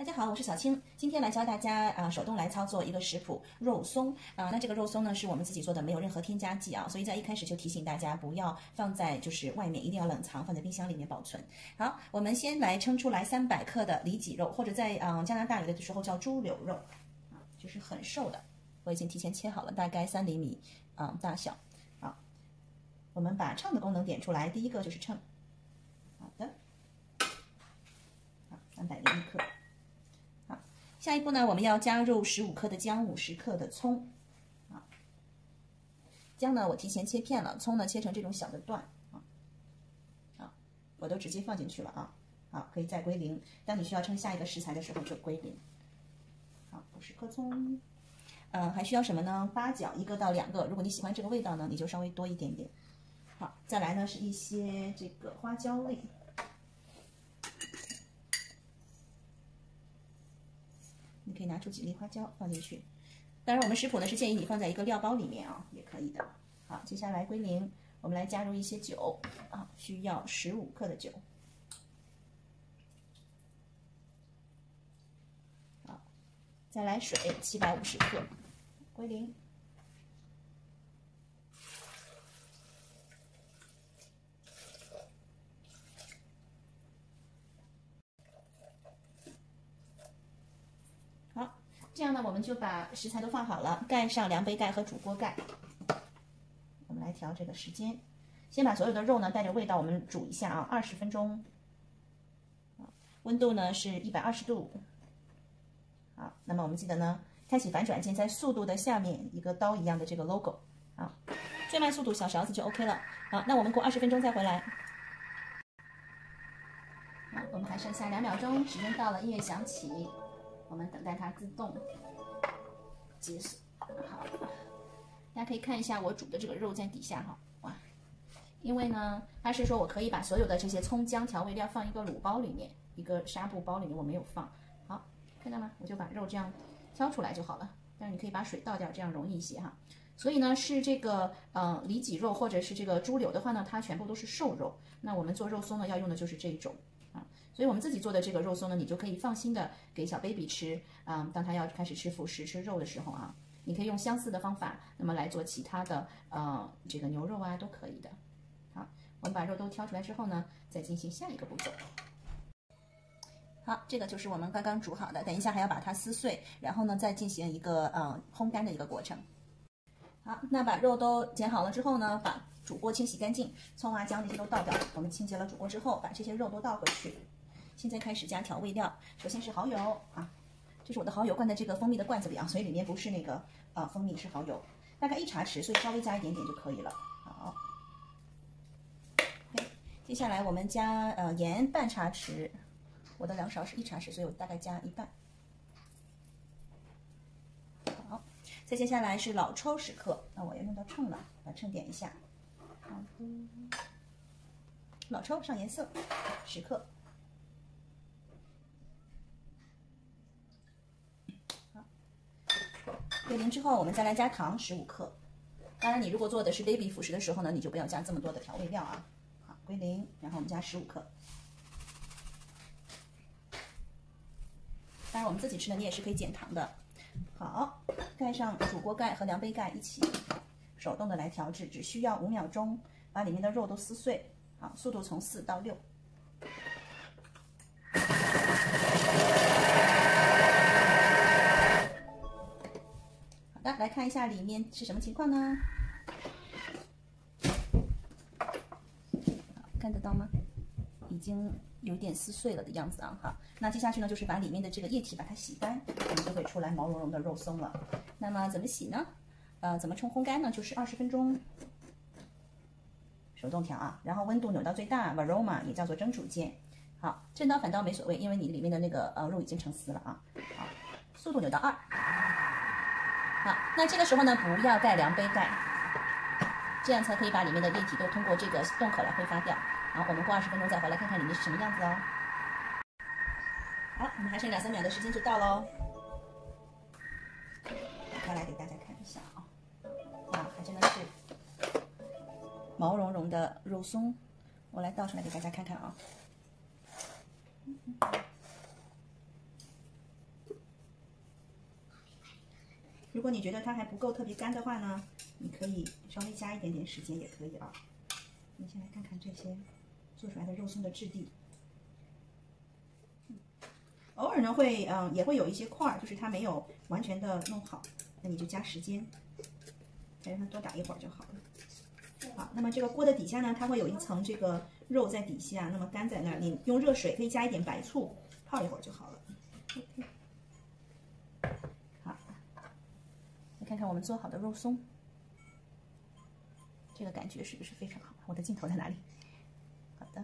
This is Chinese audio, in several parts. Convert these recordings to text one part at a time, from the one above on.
大家好，我是小青，今天来教大家啊手动来操作一个食谱肉松啊。那这个肉松呢是我们自己做的，没有任何添加剂啊，所以在一开始就提醒大家不要放在就是外面，一定要冷藏，放在冰箱里面保存。好，我们先来称出来三百克的里脊肉，或者在嗯加拿大有的时候叫猪柳肉啊，就是很瘦的，我已经提前切好了，大概三厘米啊大小。好，我们把称的功能点出来，第一个就是称。好的，好，三百零一克。下一步呢，我们要加入十五克的姜，五十克的葱，啊，姜呢我提前切片了，葱呢切成这种小的段，啊，啊，我都直接放进去了啊，好，可以再归零。当你需要称下一个食材的时候就归零。好，五十克葱，嗯，还需要什么呢？八角一个到两个，如果你喜欢这个味道呢，你就稍微多一点点。好，再来呢是一些这个花椒粒。你可以拿出几粒花椒放进去，当然我们食谱呢是建议你放在一个料包里面啊，也可以的。好，接下来归零，我们来加入一些酒啊，需要十五克的酒。好，再来水七百五十克，归零。这样呢，我们就把食材都放好了，盖上量杯盖和煮锅盖。我们来调这个时间，先把所有的肉呢带着味道，我们煮一下啊，二十分钟。温度呢是一百二十度。好，那么我们记得呢，开启反转键，在速度的下面一个刀一样的这个 logo。好，最慢速度小勺子就 OK 了。好，那我们过二十分钟再回来。好，我们还剩下两秒钟，时间到了，音乐响起。我们等待它自动解锁。好，大家可以看一下我煮的这个肉在底下哈，哇！因为呢，它是说我可以把所有的这些葱姜调味料放一个卤包里面，一个纱布包里面，我没有放。好，看到吗？我就把肉这样挑出来就好了。但是你可以把水倒掉，这样容易一些哈。所以呢，是这个嗯里脊肉或者是这个猪柳的话呢，它全部都是瘦肉。那我们做肉松呢，要用的就是这种。所以我们自己做的这个肉松呢，你就可以放心的给小 baby 吃啊。当他要开始吃辅食、吃肉的时候啊，你可以用相似的方法，那么来做其他的呃这个牛肉啊都可以的。好，我们把肉都挑出来之后呢，再进行下一个步骤。好，这个就是我们刚刚煮好的，等一下还要把它撕碎，然后呢再进行一个呃烘干的一个过程。好，那把肉都剪好了之后呢，把煮锅清洗干净，葱啊姜那些都倒掉。我们清洁了煮锅之后，把这些肉都倒回去。现在开始加调味料，首先是蚝油啊，这是我的蚝油灌在这个蜂蜜的罐子里啊，所以里面不是那个啊蜂蜜，是蚝油，大概一茶匙，所以稍微加一点点就可以了。好，接下来我们加呃盐半茶匙，我的两勺是一茶匙，所以我大概加一半。好，再接下来是老抽十克，那我要用到秤了，把秤点一下。好，老抽上颜色，十克。之后，我们再来加糖十五克。当然，你如果做的是 baby 辅食的时候呢，你就不要加这么多的调味料啊。好，归零，然后我们加十五克。当然，我们自己吃的你也是可以减糖的。好，盖上煮锅盖和量杯盖一起，手动的来调制，只需要五秒钟，把里面的肉都撕碎。好，速度从四到六。看一下里面是什么情况呢？看得到吗？已经有点撕碎了的样子啊！好，那接下去呢，就是把里面的这个液体把它洗干，我们就会出来毛茸茸的肉松了。那么怎么洗呢？呃，怎么冲烘干呢？就是二十分钟，手动调啊，然后温度扭到最大，Varoma 也叫做蒸煮键。好，正刀反刀没所谓，因为你里面的那个呃肉已经成丝了啊。好，速度扭到二。好，那这个时候呢，不要盖量杯盖，这样才可以把里面的液体都通过这个洞口来挥发掉。好，我们过二十分钟再回来看看里面是什么样子哦。好，我们还剩两三秒的时间就到喽。打开来给大家看一下啊，哇，还真的是毛茸茸的肉松。我来倒出来给大家看看啊。如果你觉得它还不够特别干的话呢，你可以稍微加一点点时间也可以啊。我们先来看看这些做出来的肉松的质地。偶尔呢会嗯也会有一些块儿，就是它没有完全的弄好，那你就加时间，再让它多打一会儿就好了。好，那么这个锅的底下呢，它会有一层这个肉在底下，那么干在那儿，你用热水可以加一点白醋泡一会儿就好了。看看我们做好的肉松，这个感觉是不是非常好？我的镜头在哪里？好的。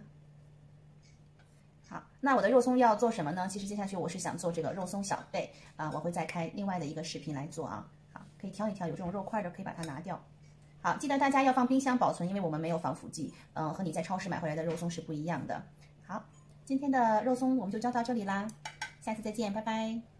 好，那我的肉松要做什么呢？其实接下去我是想做这个肉松小贝啊，我会再开另外的一个视频来做啊。好，可以挑一挑，有这种肉块的可以把它拿掉。好，记得大家要放冰箱保存，因为我们没有防腐剂，嗯，和你在超市买回来的肉松是不一样的。好，今天的肉松我们就教到这里啦，下次再见，拜拜。